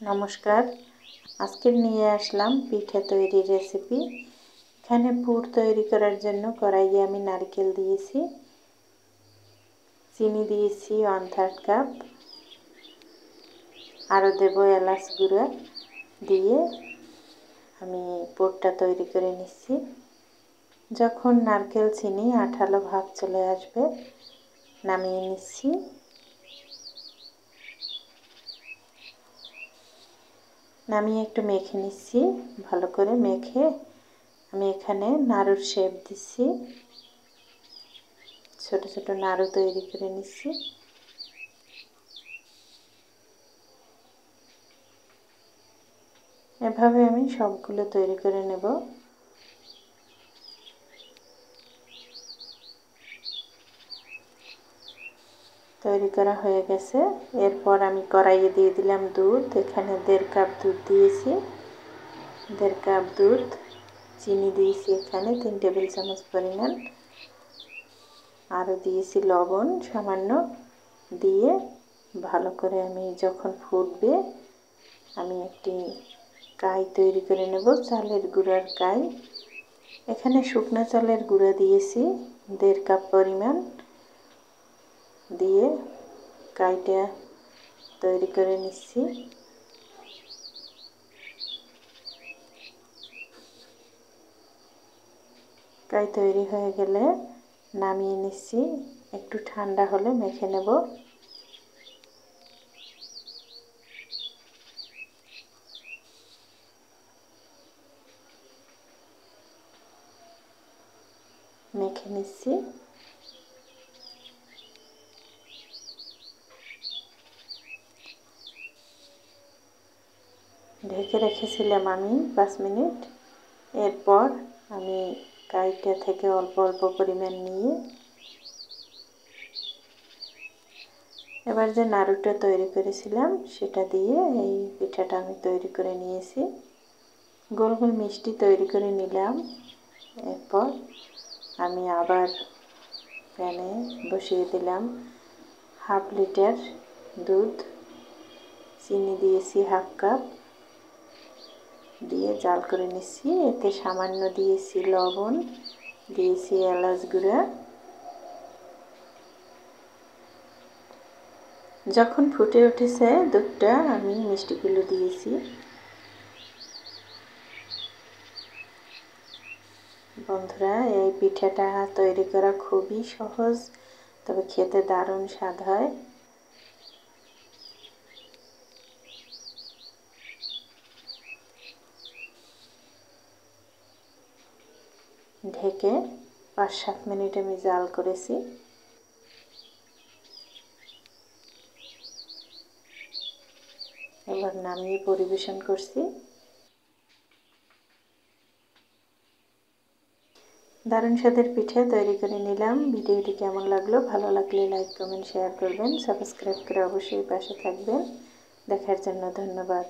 নমস্কার। আজকে নিয়ে আসলাম পিঠে তৈরির রেসিপি এখানে পুর তৈরি করার জন্য কড়াইয়ে আমি নারকেল দিয়েছি, চিনি দিয়েছি ওয়ান থার্ড কাপ আরও দেব এলাচ গুঁড়ো দিয়ে আমি পুরটা তৈরি করে নিচ্ছি। যখন নারকেল, চিনি, আঠালো ভাব চলে আসবে, নামিয়ে নিচ্ছি। নামিয়ে একটু মেখে নিচ্ছি। ভালো করে মেখে আমি এখানে নাড়ুর শেপ দিচ্ছি। ছোট ছোট নাড়ু তৈরি করে নিচ্ছি। এভাবে আমি সবগুলো তৈরি করে নেব। তৈরি করা হয়ে গেছে। এরপর আমি কড়াইয়ে দিয়ে দিলাম দুধ। এখানে দেড় কাপ দুধ দিয়েছি। দেড় কাপ দুধ, চিনি দিয়েছি এখানে, তিন টেবিল চামচ পরিমাণ। আরও দিয়েছি লবণ সামান্য। দিয়ে ভালো করে আমি যখন ফুটবে, আমি একটি কাই তৈরি করে নেব, চালের গুঁড়ার কাই। এখানে শুকনো চালের গুঁড়া দিয়েছি, দেড় কাপ পরিমাণ। দিয়ে কাইটা তৈরি করে নিচ্ছি। কাই তৈরি হয়ে গেলে নামিয়ে নিচ্ছি। একটু ঠান্ডা হলে মেখে নেব। মেখে নিচ্ছি। ঢেকে রেখেছিলাম আমি পাঁচ মিনিট। এরপর আমি কাইটা থেকে অল্প অল্প পরিমাণ নিয়ে এবার যে নাড়ুটা তৈরি করেছিলাম, সেটা দিয়ে এই পিঠাটা আমি তৈরি করে নিয়েছি। গোল গোল মিষ্টি তৈরি করে নিলাম। এরপর আমি আবার প্যানে বসিয়ে দিলাম হাফ লিটার দুধ। চিনি দিয়েছি হাফ কাপ। দিয়ে জাল করে নিচ্ছি। এতে সামান্য দিয়েছি লবণ, দিয়েছি এলাচ গুঁড়া। যখন ফুটে উঠেছে দুধটা, আমি মিষ্টিগুলো দিয়েছি। বন্ধুরা, এই পিঠাটা তৈরি করা খুবই সহজ, তবে খেতে দারুণ স্বাদ হয়। ঢেকে পাঁচ সাত মিনিট আমি জাল করেছি। এবার নামিয়ে পরিবেশন করছি। দারুণ স্বাদের পিঠে তৈরি করে নিলাম। ভিডিওটি কেমন লাগল, ভালো লাগলে লাইক, কমেন্ট, শেয়ার করবেন। সাবস্ক্রাইব করে অবশ্যই পাশে থাকবেন। দেখার জন্য ধন্যবাদ।